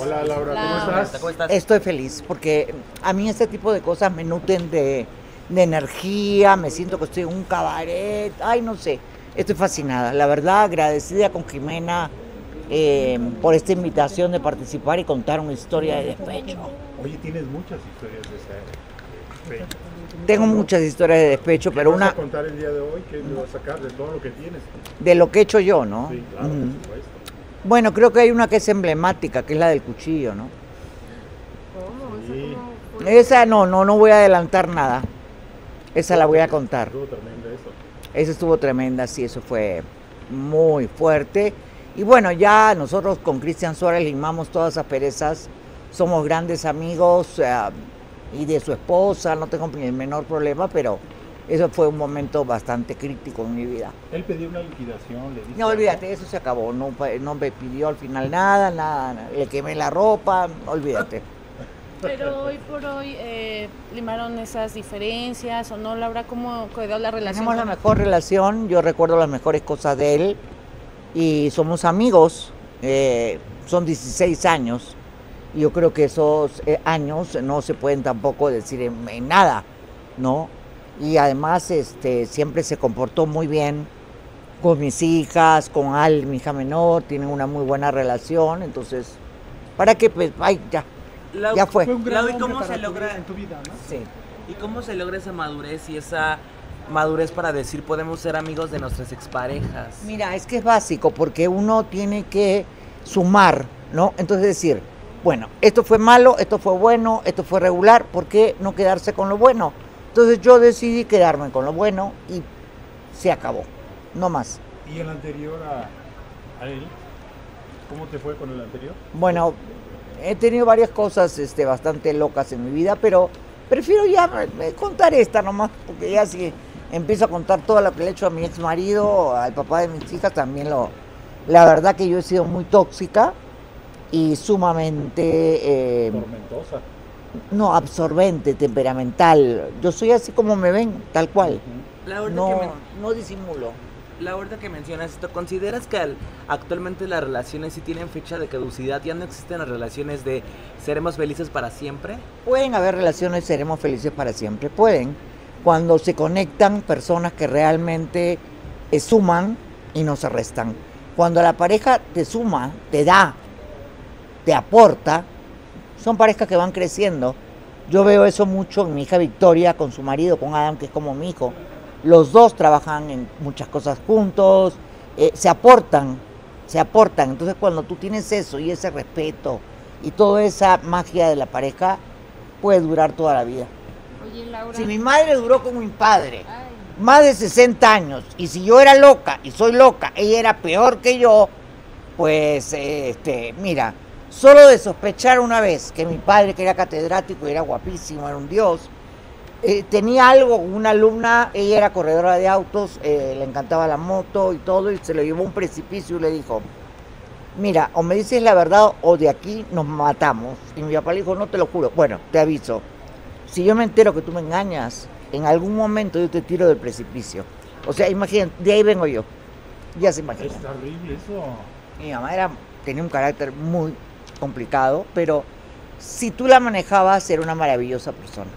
Hola Laura, ¿cómo estás? ¿Cómo estás? Estoy feliz porque a mí este tipo de cosas me nutren de, de energía, me siento que estoy en un cabaret, ay no sé, estoy fascinada, la verdad agradecida con Jimena eh, por esta invitación de participar y contar una historia de despecho. Oye, tienes muchas historias de esa despecho. Tengo muchas historias de despecho, ¿Qué pero vas una a contar el día de hoy? ¿Qué me vas a sacar de todo lo que tienes? de lo que he hecho yo, ¿no? Sí, claro, Mm. por supuesto. Bueno, creo que hay una que es emblemática, que es la del cuchillo, ¿no? Sí, Esa no, no, no voy a adelantar nada. Esa la voy a contar. estuvo tremendo eso. Esa estuvo tremenda, sí, eso fue muy fuerte. Y bueno, ya nosotros con Cristian Suárez limamos todas esas perezas, somos grandes amigos eh, y de su esposa, no tengo ni el menor problema, pero eso fue un momento bastante crítico en mi vida. Él pidió una liquidación, le dije. No, olvídate, eso se acabó, no, no me pidió al final nada, nada, nada. le quemé la ropa, olvídate. Pero hoy por hoy eh, limaron esas diferencias o no, Laura, ¿cómo quedó la relación? Tenemos la mejor relación, yo recuerdo las mejores cosas de él y somos amigos, eh, son 16 años y yo creo que esos eh, años no se pueden tampoco decir en, en nada, ¿no? Y además este, siempre se comportó muy bien con mis hijas, con Al, mi hija menor, tienen una muy buena relación, entonces, ¿para qué? Pues, ay, ya, Lau, ya fue. Fue un gran Lau, ¿y cómo se logra- en tu vida, ¿no? Sí. ¿Y cómo se logra esa madurez y esa madurez para decir podemos ser amigos de nuestras exparejas? Mira, es que es básico porque uno tiene que sumar, ¿no? Entonces decir, bueno, esto fue malo, esto fue bueno, esto fue regular, ¿por qué no quedarse con lo bueno? Entonces yo decidí quedarme con lo bueno y se acabó, no más. ¿Y el anterior a, a él? ¿Cómo te fue con el anterior? Bueno, he tenido varias cosas este, bastante locas en mi vida, pero prefiero ya eh, contar esta nomás, porque ya si empiezo a contar todo lo que le he hecho a mi ex marido, al papá de mis hijas, también lo... La verdad que yo he sido muy tóxica y sumamente, eh, Tormentosa. No, absorbente, temperamental. Yo soy así como me ven, tal cual. La No, que men- no disimulo. la ahorita que mencionas esto, ¿consideras que al- actualmente las relaciones sí tienen fecha de caducidad? ¿Ya no existen las relaciones de seremos felices para siempre? Pueden haber relaciones, seremos felices para siempre. Pueden. Cuando se conectan personas que realmente eh, suman y no se restan. Cuando la pareja te suma, te da, te aporta, son parejas que van creciendo. Yo veo eso mucho en mi hija Victoria con su marido, con Adam, que es como mi hijo. Los dos trabajan en muchas cosas juntos, eh, se aportan, se aportan. Entonces cuando tú tienes eso y ese respeto y toda esa magia de la pareja, puede durar toda la vida. Oye, Laura. Si mi madre duró con mi padre Ay, más de 60 años y si yo era loca y soy loca, ella era peor que yo, pues eh, este, mira, solo de sospechar una vez que mi padre que era catedrático y era guapísimo, era un dios, eh, tenía algo, una alumna, ella era corredora de autos, eh, le encantaba la moto y todo, y se lo llevó a un precipicio y le dijo, mira, o me dices la verdad o de aquí nos matamos. Y mi papá le dijo, no te lo juro, bueno, te aviso, si yo me entero que tú me engañas, en algún momento yo te tiro del precipicio. O sea, imagínate, de ahí vengo yo. Ya se imagina. Es terrible eso. Mi mamá era, tenía un carácter muy complicado, pero si tú la manejabas, era una maravillosa persona.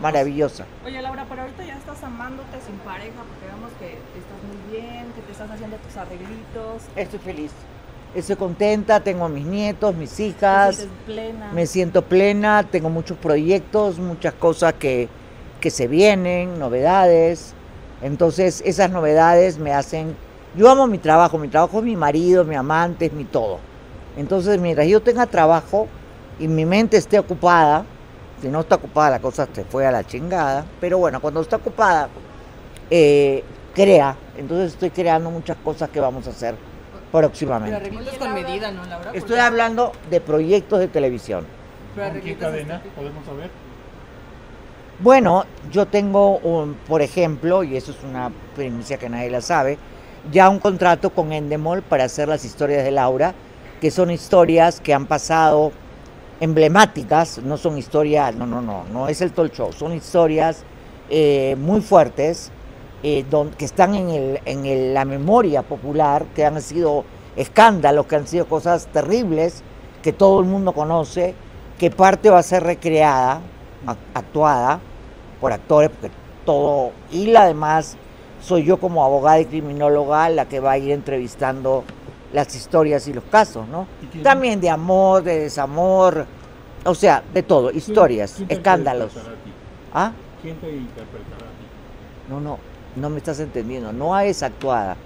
Maravillosa. Oye Laura, pero ahorita ya estás amándote sin pareja porque vemos que estás muy bien, que te estás haciendo tus arreglitos, Estoy feliz. Estoy contenta, tengo a mis nietos, mis hijas. plena. Me siento plena, tengo muchos proyectos, muchas cosas que, que se vienen, novedades. Entonces esas novedades me hacen... Yo amo mi trabajo, mi trabajo es mi marido, mi amante, es mi todo. Entonces mientras yo tenga trabajo y mi mente esté ocupada, si no está ocupada la cosa se fue a la chingada, pero bueno, cuando está ocupada, eh, crea. Entonces estoy creando muchas cosas que vamos a hacer Pero próximamente. arreglitos con medida, ¿no, Laura? Estoy Porque- hablando de proyectos de televisión. pero ¿Con qué cadena? ¿Podemos saber? Bueno, yo tengo, un, por ejemplo, y eso es una primicia que nadie la sabe, ya un contrato con Endemol para hacer las historias de Laura, que son historias que han pasado emblemáticas, no son historias, no, no, no, no es el talk show, son historias eh, muy fuertes eh, que están en, el, en el- la memoria popular, que han sido escándalos, que han sido cosas terribles, que todo el mundo conoce, que parte va a ser recreada, ac- actuada por actores, porque todo, y la demás soy yo como abogada y criminóloga la que va a ir entrevistando las historias y los casos, ¿no? ¿Y quién- También de amor, de desamor, o sea, de todo, ¿Quién- historias, quién te escándalos. interpretará a ti? ¿Ah? ¿Quién te interpretará a ti? No, no, no me estás entendiendo, no es actuada.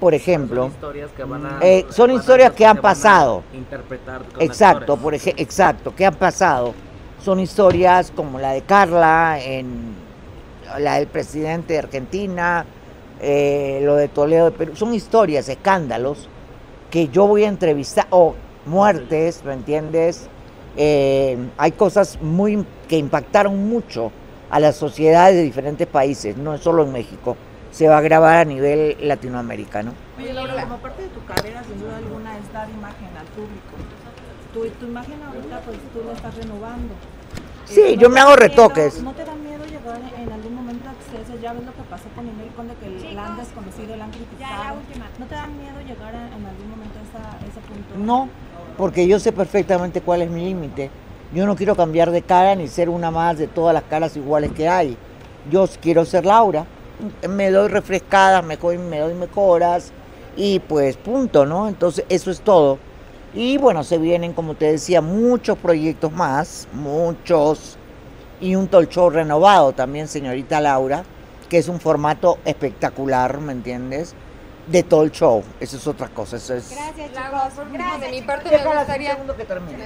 Por ejemplo, Son historias que van a. Eh, son van a- historias que han pasado. Interpretar con exacto, actores. por ej- exacto, ¿qué han pasado? Son historias como la de Carla, en la del presidente de Argentina, eh, lo de Toledo de Perú, son historias, escándalos que yo voy a entrevistar, o muertes, ¿me entiendes? Eh, hay cosas muy que impactaron mucho a las sociedades de diferentes países, no solo en México, se va a grabar a nivel latinoamericano. Oye, Laura, como parte de tu carrera, sin duda alguna, es dar imagen al público. Tu, tu imagen ahorita, pues tú la estás renovando. Sí, yo ¿no me hago retoques. miedo- ¿No te da miedo llegar en algún momento a excesos? Ya ves lo que pasó con Ninel Conde, que la han desconocido, la han criticado. ¿No te da miedo llegar a- en algún momento a, ese punto? No, porque yo sé perfectamente cuál es mi límite. Yo no quiero cambiar de cara ni ser una más de todas las caras iguales que hay. Yo quiero ser Laura. Me doy refrescadas, me doy mejoras y pues punto, ¿no? Entonces eso es todo. Y bueno, se vienen, como te decía, muchos proyectos más, muchos. Y un talk show renovado también, señorita Laura, que es un formato espectacular, ¿me entiendes? De talk show. Eso es otra cosa. Eso es... Gracias, chicos. De mi parte me gustaría,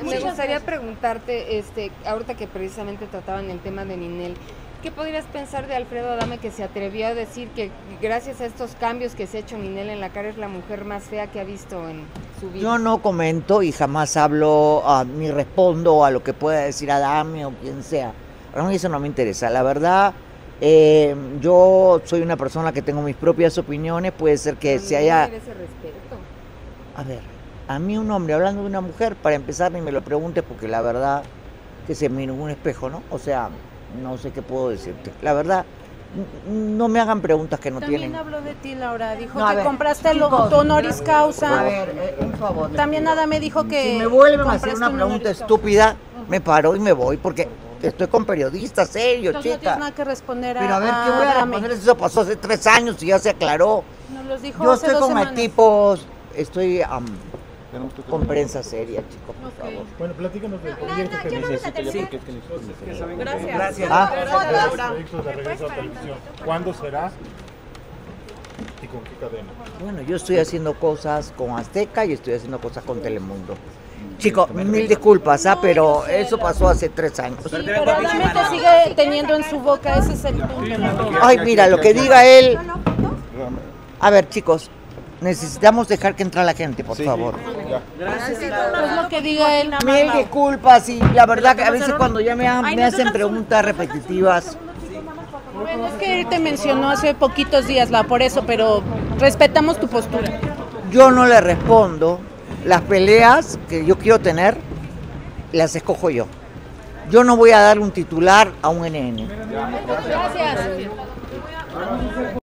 me gustaría preguntarte, este, ahorita que precisamente trataban el tema de Ninel, ¿qué podrías pensar de Alfredo Adame que se atrevió a decir que gracias a estos cambios que se ha hecho Ninel en la cara es la mujer más fea que ha visto en su vida? Yo no comento y jamás hablo ah, ni respondo a lo que pueda decir Adame o quien sea. A mí eso no me interesa. La verdad, eh, yo soy una persona que tengo mis propias opiniones. Puede ser que se Ninel haya... respeto. A ver, a mí un hombre hablando de una mujer, para empezar ni me lo preguntes porque la verdad que se mira en un espejo, ¿no? O sea, no sé qué puedo decirte. La verdad, no me hagan preguntas que no También tienen... habló de ti, Laura. Dijo No, que ver, compraste el tu honoris causa. A ver, eh, un favor. También nada me dijo que. Si me vuelven a hacer una un pregunta estúpida, me paro y me voy porque estoy con periodistas serios, Entonces no tienes chica. nada que responder a. Pero a ver, ¿qué voy a responder? Eso pasó hace tres años y ya se aclaró. Nos los dijo Yo hace estoy dos con semanas. tipos, estoy con prensa seria, chicos, por favor. Bueno, platícanos del proyecto que necesito. Gracias. Gracias. Ah. Gracias, Laura. proyectos de regreso a televisión. ¿Cuándo será? ¿Y con qué cadena? Bueno, yo estoy haciendo cosas con Azteca y estoy haciendo cosas con Telemundo. Chicos, mil disculpas, ¿ah? pero eso pasó hace tres años. Sí, pero Adame te sigue teniendo en su boca, ese es el punto. ¿no? Ay, mira, lo que diga él. A ver, chicos, necesitamos dejar que entre la gente, por favor. Pues lo que diga él. Mil disculpas y la verdad que a veces cuando ya me, ha- me hacen preguntas repetitivas, Bueno, es que él te mencionó hace poquitos días, la por eso, pero respetamos tu postura. yo no le respondo. Las peleas que yo quiero tener, las escojo yo. Yo no voy a dar un titular a un NN. Gracias.